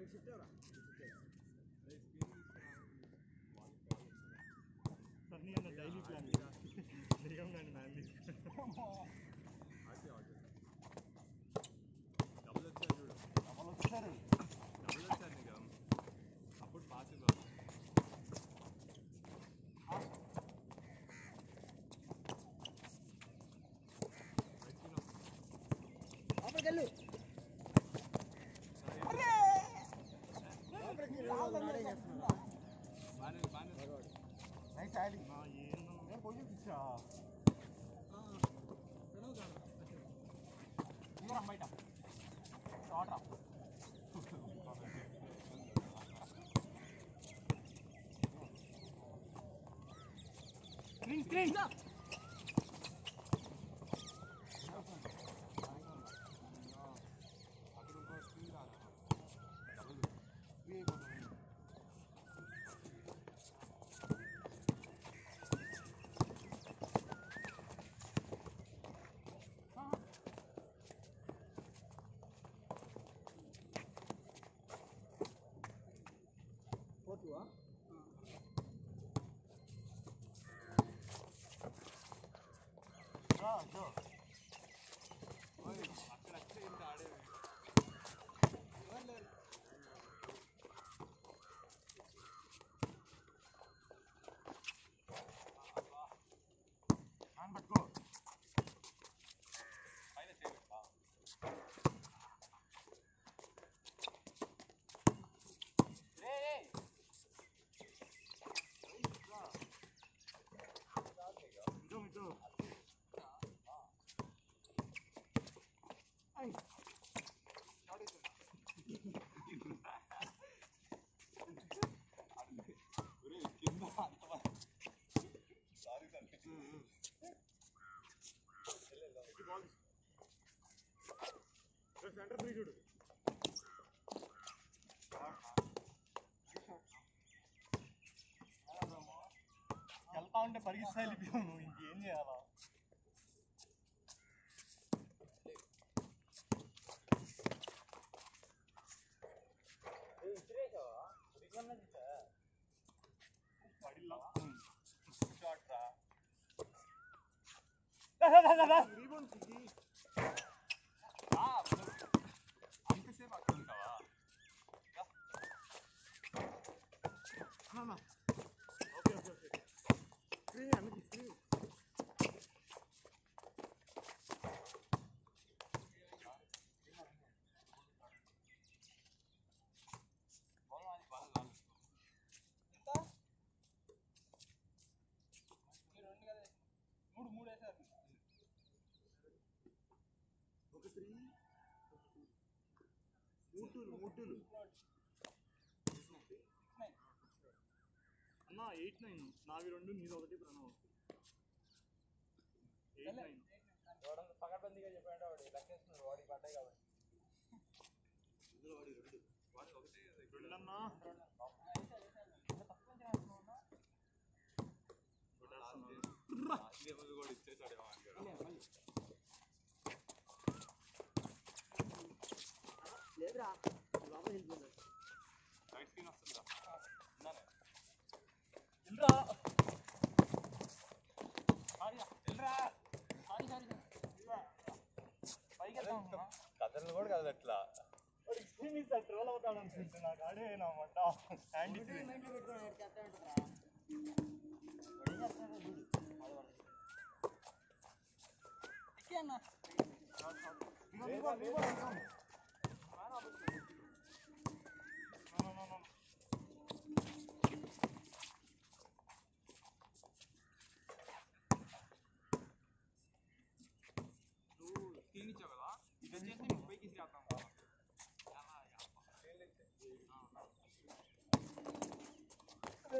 역시 떼라. Tornillo da Daily Planet. Liga una animal. வந்துச்சா இவர் அம்மாயிட்டா ஆட்ரா green green 我嗯。行行 వెళ్తా ఉంటే పరిగిస్తా వెళ్ళిపోయావు నువ్వు ఇంకేం చేయాలా త్రీ మూటూలు మూటూలు అన్న ఎయిట్ నైన్. నావి రెండు నీది ఒకటి ప్రణవ్. Eight nine. పకడ్బందీగా చెప్పాడు వాడు లెక్కేస్తున్నాడు వాడికి పడ్డాయి కాబట్టి. రెండన్నా? ఇదేమో కూడా ఇచ్చేసాడేమో అనుకోరా. లేదురా లోపల వెళ్ళిపోయింది వెళ్తాం కథలు కూడా కాదు అట్లా వాడు ఎక్స్ట్రీమిస్ట్ ట్రోల్ అవుతాడు అనుకుంటే నాకు ఆడే నా మంట హ్యాండ్ ఇచ్చి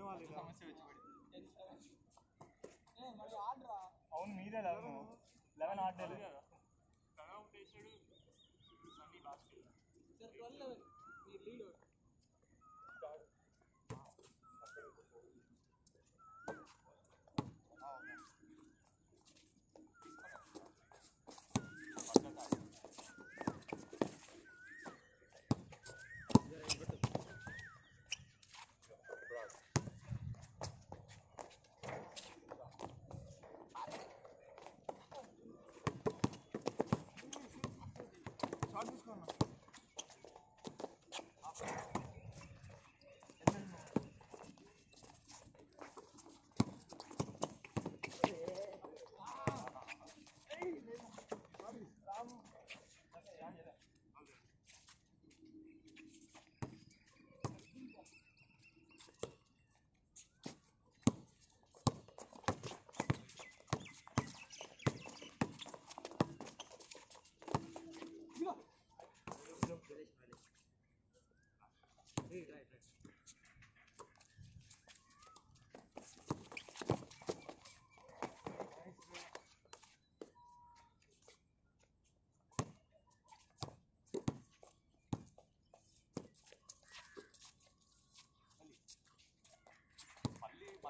సమస్య వచ్చి అవును మీదే లెవెన్. లెవెన్ ఆడలేదు కడౌట్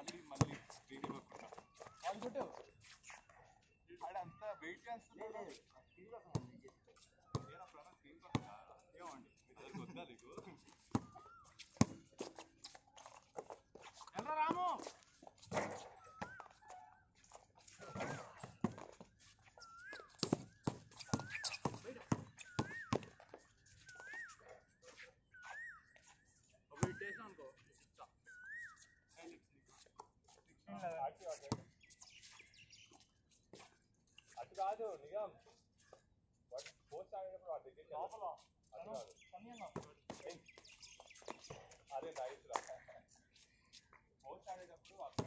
మళ్ళీ మళ్ళీ వీడియో వాళ్ళు అంతా వెయిట్ చేస్తున్నారు కాదు నిజం. పోస్ట్ ఆగినప్పుడు ఆ డిసిషన్ అదే డైస్ పోస్ట్ ఆడేటప్పుడు అక్కడ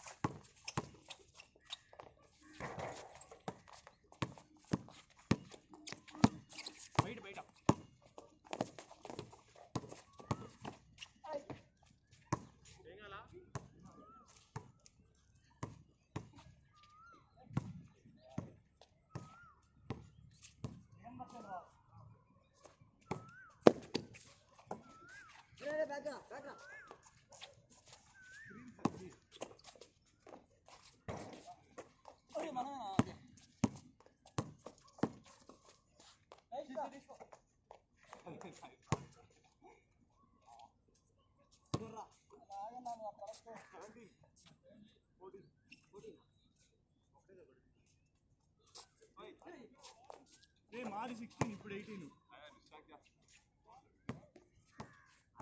వస్తావు ఏ మాది సిక్స్టీన్ ఇప్పుడు ఎయిటీన్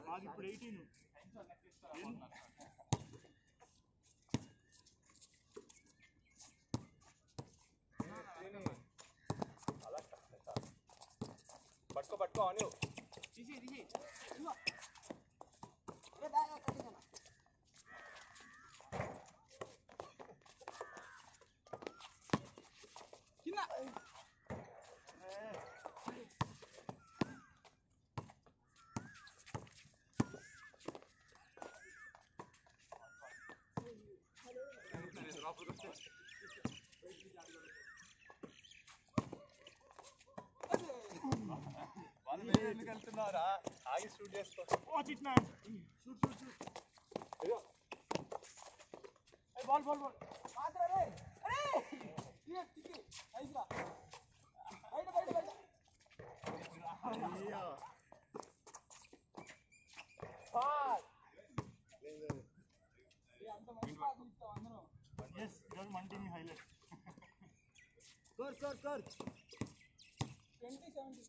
మాది ఇప్పుడు ఎయిటీన్ అలా పట్టుకో పట్టుకో అని తీసి తీసి వెళ్తున్నారా ఆగి షూట్ చేసుకో watch it man shoot shoot shoot ఇదో ఏ బాల్ బాల్ బాల్ మాత్ర రే అరే ఇయ్ టికి ఐస్ రా బయట బయట బయట అయ్యో పాస్ లేదు ఏ అంత మంచి పాస్ ఇస్తావు అందరూ yes ఈరోజు మన team highlight score score score 20 70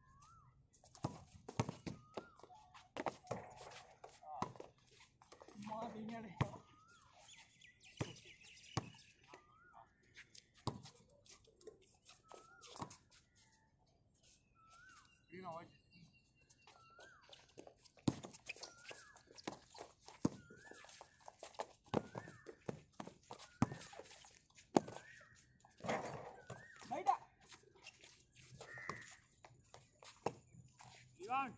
Ivan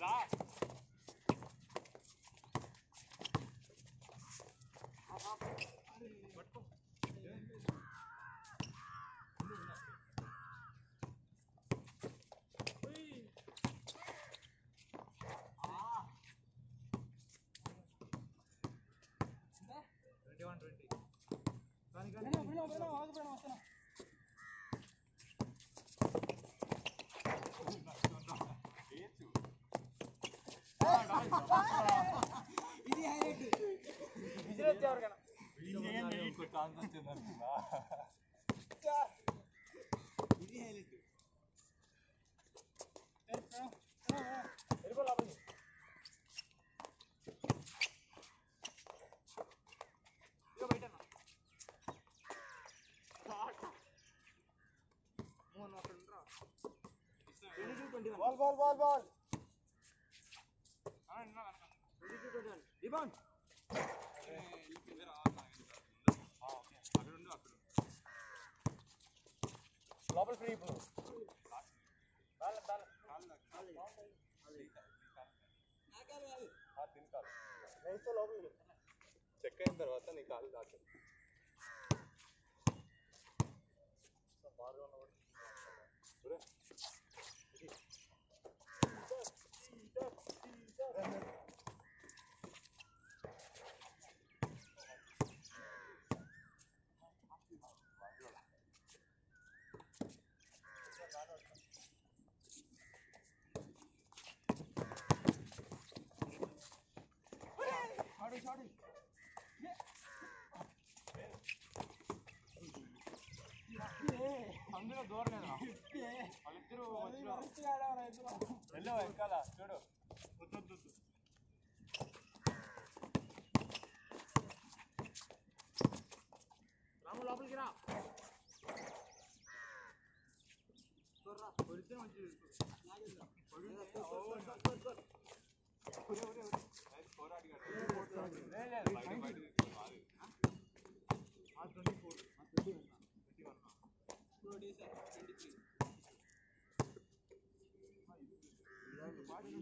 రా ట్వంటీ వన్ ట్వంటీ పోయినా పోయినా ఇది హైలైట్ విజిల్ ఎవరికైనా ఇంకో ఛాన్స్ వచ్చింది అనుకున్నా ఇది హైలైట్ వెళ్ళిపో లోపలికి ఇక బయట ball ball ball ball rebound అక్కడ ఉండు అక్కడ లోపల ఫ్రీ ఇప్పుడు బాల్ బాల్ తినకాలి నైస్ లోపలికి చెక్ అయిన తర్వాత నీ కాలు దాకా బాగా ఉన్నవాడు ఒరే, ఇది. షాడు షాడు అందులో దూరం లేదా వాళ్ళిద్దరూ వెళ్ళు వెనకాల చూడు వద్దు వద్దు వద్దు రాము లోపలికి రా కొడితే మంచిది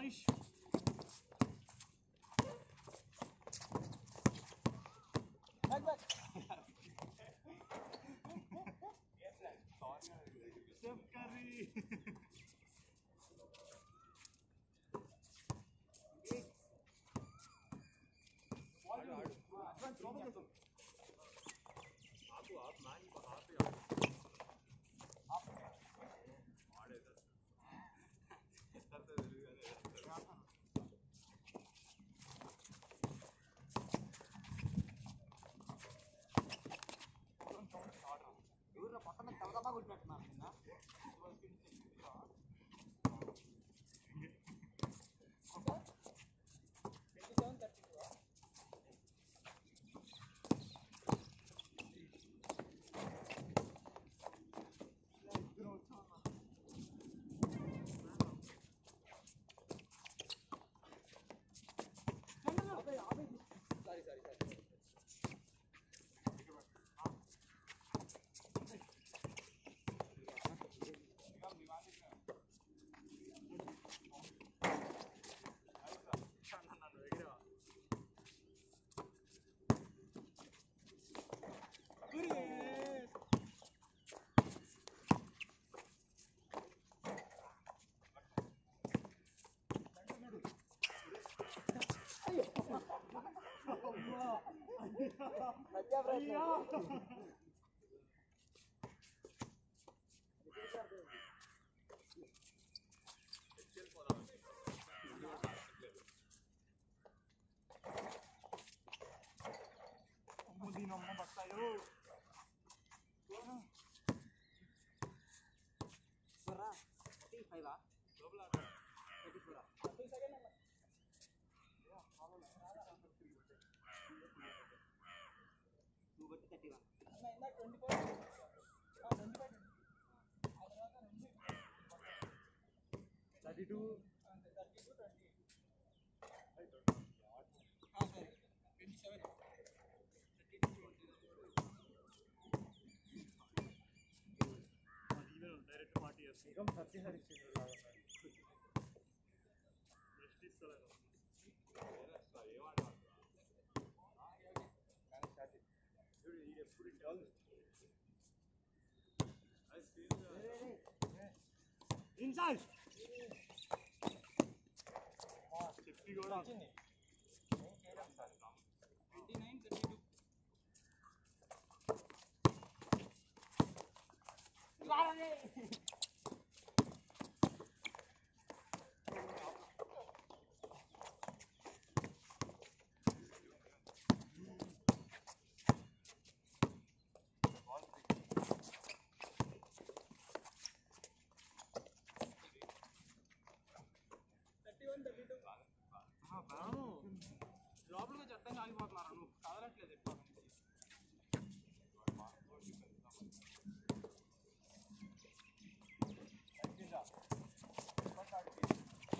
Fleisch. దబదబా కొట్టినట్టున్నారు కింద. ಅಜ್ಜ ಪ್ರಯತ್ನ ಅಮ್ಮ ಬರ್ತಾಯೋ ಬರ್ರಾ ಫೈವಾ 30 ಸೆಕೆಂಡ್ ఫోర్ టూ బట్టి thirty one twenty four twenty five ఆ తర్వాత రెండు thirty two thirty two twenty సరే twenty seven thirty two direct party Nigam Satya Harishchandra 인사이드 이거랑 Claro.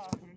봐.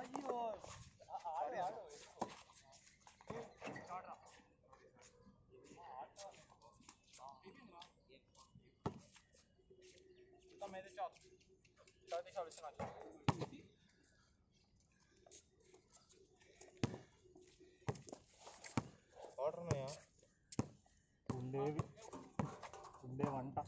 అయ్యో ఆడు ఆడు మొత్తం మీద చాలు చదివి చదువుతున్నా ఆర్డర్ ఉన్నాయా ఉండేవి ఉండే వంట